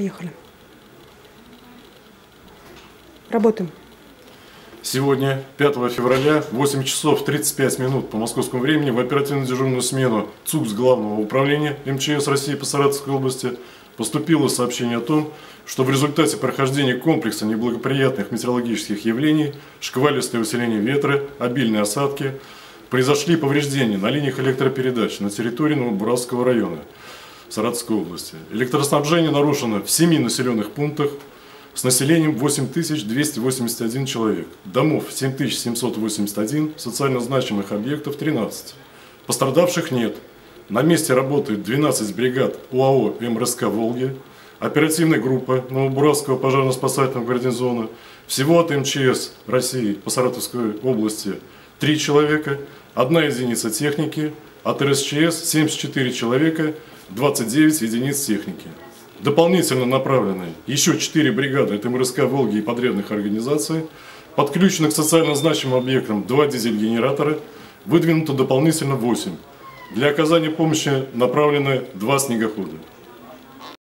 Поехали. Работаем. Сегодня, 5 февраля, 8 часов 35 минут по московскому времени в оперативно-дежурную смену ЦУПС Главного управления МЧС России по Саратовской области поступило сообщение о том, что в результате прохождения комплекса неблагоприятных метеорологических явлений, шквалистое усиление ветра, обильные осадки, произошли повреждения на линиях электропередач на территории Новобурасского района Саратовской области. Электроснабжение нарушено в 7 населенных пунктах с населением 8281 человек, домов 7781, социально значимых объектов 13. Пострадавших нет. На месте работают 12 бригад УАО МРСК «Волги», оперативная группа Новобуратского пожарно-спасательного гарнизона, всего от МЧС России по Саратовской области 3 человека, одна единица техники, от РСЧС 74 человека, 29 единиц техники. Дополнительно направлены еще 4 бригады от МРСК «Волги» и подрядных организаций, подключены к социально значимым объектам 2 дизель-генератора, выдвинуто дополнительно 8. Для оказания помощи направлены 2 снегохода.